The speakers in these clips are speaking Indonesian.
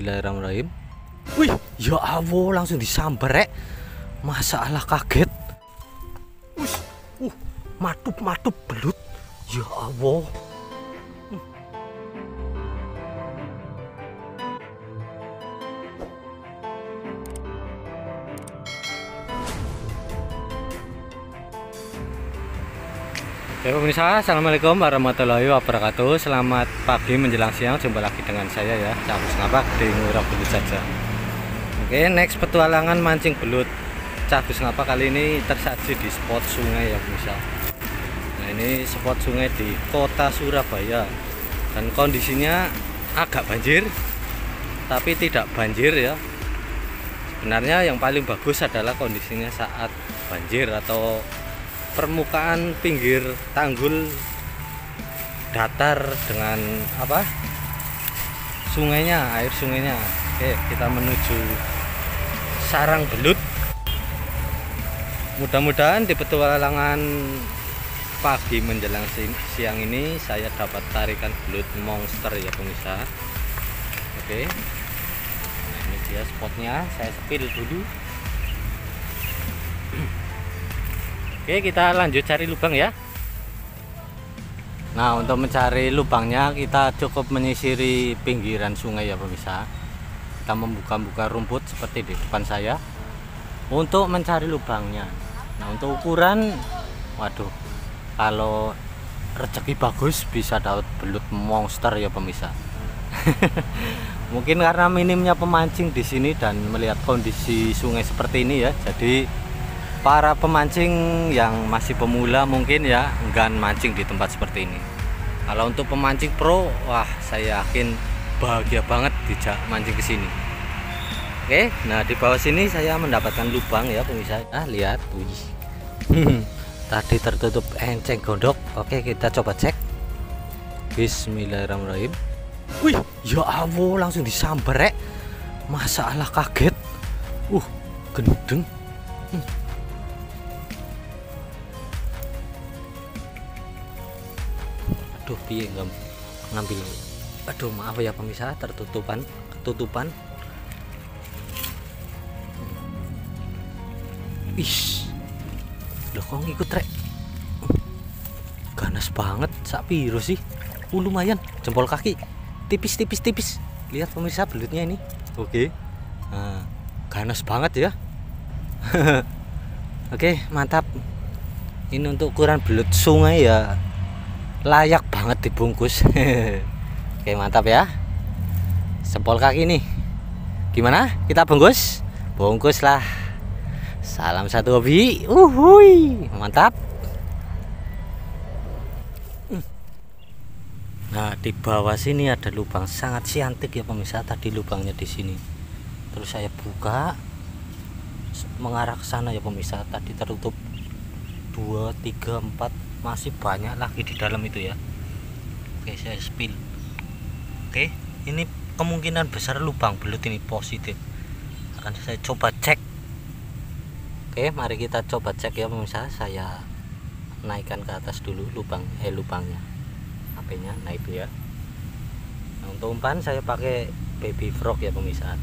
Bismillahirrahmanirrahim. Wih, ya Allah langsung disambar rek. Masalah kaget. Wih, uh, matup-matup belut. Ya Allah. Ya pemirsa, Assalamualaikum warahmatullahi wabarakatuh. Selamat pagi menjelang siang. Jumpa lagi dengan saya ya. Cabus Ngapak di Ngurah Belut saja. Oke next petualangan mancing belut. Cabus Ngapak kali ini tersaji di spot sungai ya pemirsa. Nah ini spot sungai di kota Surabaya. Dan kondisinya agak banjir Tapi tidak banjir ya. Sebenarnya yang paling bagus adalah kondisinya saat banjir atau permukaan pinggir tanggul datar dengan apa? Sungainya air sungainya. Oke kita menuju sarang belut. Mudah-mudahan di petualangan pagi menjelang siang ini saya dapat tarikan belut monster ya pemirsa. Oke. Nah ini dia spotnya. Saya spill dulu Oke kita lanjut cari lubang ya. Nah untuk mencari lubangnya kita cukup menyisiri pinggiran sungai ya pemirsa. Kita membuka-buka rumput seperti di depan saya Untuk mencari lubangnya. Nah untuk ukuran Waduh Kalau rezeki bagus bisa dapat belut monster ya pemirsa. Mungkin karena minimnya pemancing di sini dan melihat kondisi sungai seperti ini ya Jadi para pemancing yang masih pemula mungkin ya enggan mancing di tempat seperti ini. Kalau untuk pemancing pro wah saya yakin bahagia banget dijak mancing ke sini. Oke nah di bawah sini saya mendapatkan lubang ya pemirsa. Ah lihat wih. Tadi tertutup enceng gondok. Oke kita coba cek. Bismillahirrahmanirrahim. Wih ya Allah langsung disambar rek. Masalah kaget. Uh gendeng. Hmm. Aduh piye ngambil? Aduh maaf ya pemirsa tertutupan ketutupan. Ish. Loh kok ngikut rek? Ganas banget sak piro sih? Uh, lumayan jempol kaki. Tipis tipis. Lihat pemirsa belutnya ini. Oke. Nah, ganas banget ya. Oke mantap. Ini untuk ukuran belut sungai ya layak banget dibungkus. Oke mantap ya. Sempol kaki nih. Gimana? Kita bungkus? Bungkus lah salam satu hobi. Uhui mantap. Nah di bawah sini ada lubang. Sangat siantik ya pemirsa. Tadi lubangnya di sini. Terus saya buka. Mengarah ke sana ya pemirsa. Tadi tertutup. 2 3 4 masih banyak lagi di dalam itu ya. Oke saya spill. Oke ini kemungkinan besar lubang belut ini positif. Akan saya coba cek. Oke mari kita coba cek ya pemirsa. Saya naikkan ke atas dulu lubang eh lubangnya. HP nya nah itu ya. Nah, untuk umpan saya pakai baby frog ya pemirsa.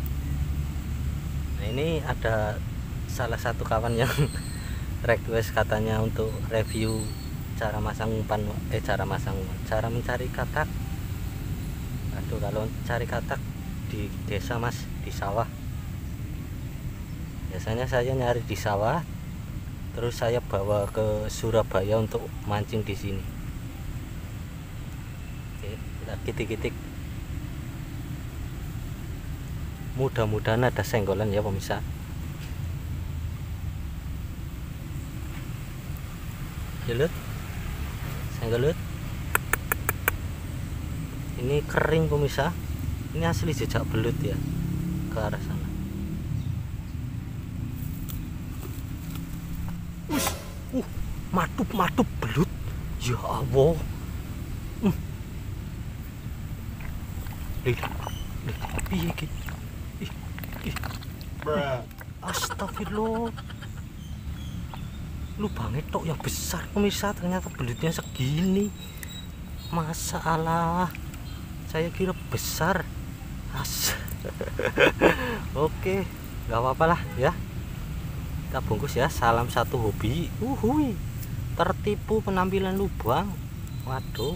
Nah ini ada salah satu kawan yang request katanya untuk review cara masang umpan eh cara masang umpan cara mencari katak. Aduh kalau cari katak di desa mas di sawah. Biasanya saya nyari di sawah terus saya bawa ke Surabaya untuk mancing di sini. Oke kita kitik-kitik. Mudah-mudahan ada senggolan ya pemirsa. Jelut senggelut ini kering pemirsa ini asli jejak belut ya ke arah sana. Ush, uh, matup matup belut. Ya Allah. Hmm. Lih, lih, piye ki? Ih, ih. Astagfirullah lubangnya tok yang besar pemirsa. Ternyata belutnya segini. Masalah. Saya kira besar. As. Oke nggak apa-apa lah ya. Kita bungkus ya. Salam satu hobi. Uhui tertipu penampilan lubang. Waduh.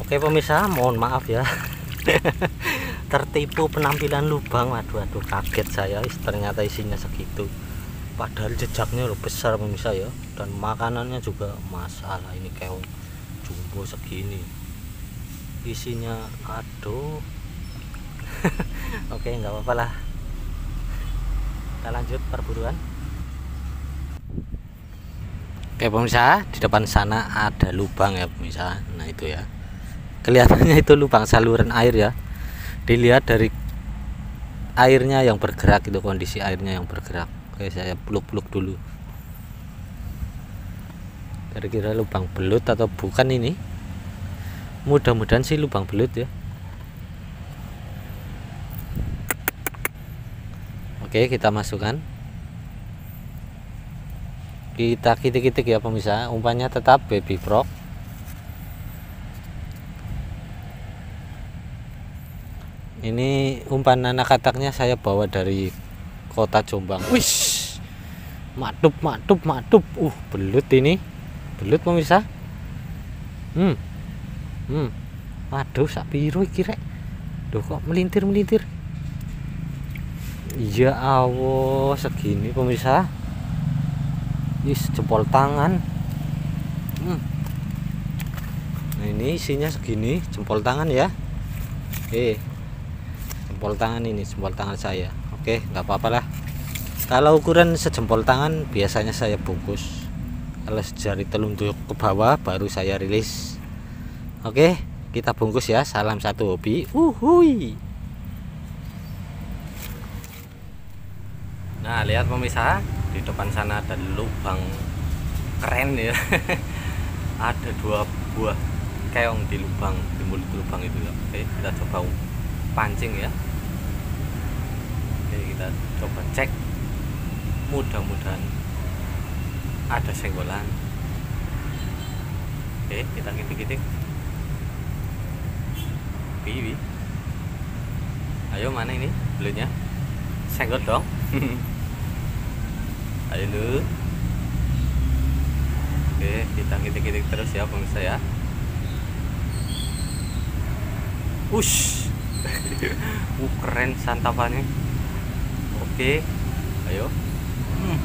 Oke pemirsa. Mohon maaf ya tertipu penampilan lubang. Waduh waduh kaget saya. Ternyata isinya segitu. Padahal jejaknya lo besar pemirsa ya. Dan makanannya juga masalah ini keong. Jumbo segini. Isinya aduh. Oke nggak apa-apa lah. Kita lanjut perburuan. Oke pemirsa di depan sana ada lubang ya pemirsa. Nah itu ya. Kelihatannya itu lubang saluran air ya dilihat dari airnya yang bergerak itu kondisi airnya yang bergerak. Oke saya peluk-peluk dulu. Kira-kira lubang belut atau bukan ini? Mudah-mudahan sih lubang belut ya. Oke kita masukkan. Kita kitik-kitik ya pemirsa. Umpannya tetap baby frog ini umpan anak kataknya saya bawa dari kota Jombang. Wis matup matup matup. Uh belut ini. Belut pemirsa hmm. Hmm. Waduh sapi biru kira Duh kok melintir melintir? Ya Allah segini pemirsa Is jempol tangan. Hmm. nah ini isinya segini jempol tangan ya. Eh jempol tangan ini jempol tangan saya. Oke nggak apa-apa lah. Kalau ukuran sejempol tangan biasanya saya bungkus. Kalau sejari telunjuk ke bawah baru saya rilis. Oke kita bungkus ya. Salam satu hobi. Uhui nah lihat pemirsa di depan sana ada lubang keren ya. Ada dua buah keong di lubang di mulut lubang itu ya. Oke kita coba pancing ya kita coba cek. Mudah-mudahan ada senggolan. Oke kita kitik-kitik Bibi ayo mana ini belutnya senggol dong. Ayo lu oke kita kitik-kitik terus ya pemirsa ya. Ush, uh, keren santapannya oke. Ayo. Hmm.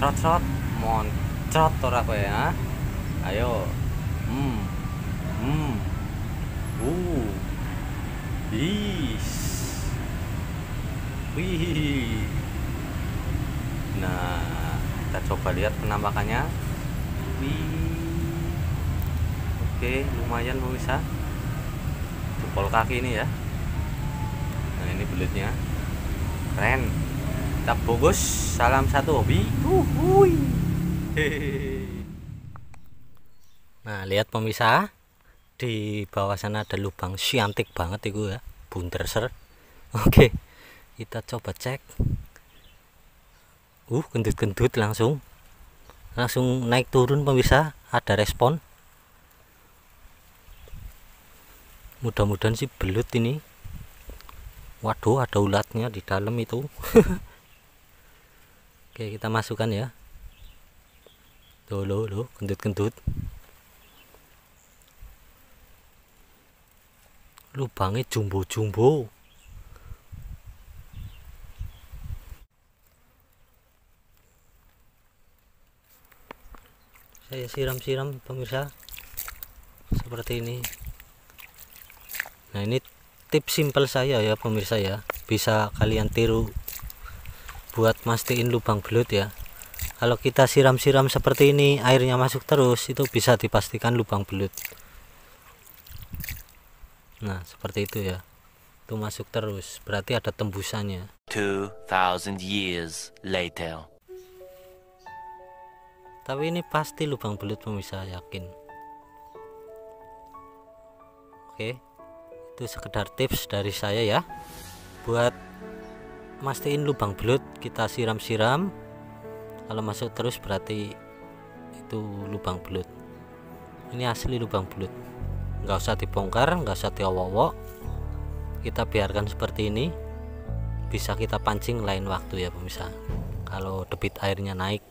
trot trot. Moncot tora apa ya ayo. Hmm. Hmm. Uh. Is. Wih. Nah kita coba lihat penampakannya. Wih. Oke lumayan pemirsa jempol kaki ini ya. Nah ini belutnya keren. Kita bungkus salam satu hobi. Uhuy. nah lihat pemirsa di bawah sana ada lubang siantik banget itu ya bunter ser. Oke kita coba cek. Uh kentut-kentut langsung. Langsung naik turun pemirsa ada respon. Mudah-mudahan sih belut ini waduh ada ulatnya di dalam itu. Oke kita masukkan ya. Tuh lo lo kentut-kentut lubangnya jumbo-jumbo. Saya siram-siram pemirsa. Seperti ini. Nah ini tips simpel saya ya pemirsa ya. Bisa kalian tiru buat mastiin lubang belut ya. Kalau kita siram-siram seperti ini airnya masuk terus itu bisa dipastikan lubang belut. Nah seperti itu ya. Itu masuk terus berarti ada tembusannya. 2000 years later. Tapi ini pasti lubang belut pemirsa yakin. Oke. okay itu sekedar tips dari saya ya. Buat mastiin lubang belut kita siram-siram. Kalau masuk terus berarti itu lubang belut. Ini asli lubang belut. Nggak usah dibongkar nggak usah diowok kita biarkan seperti ini. Bisa kita pancing lain waktu ya pemirsa. Kalau debit airnya naik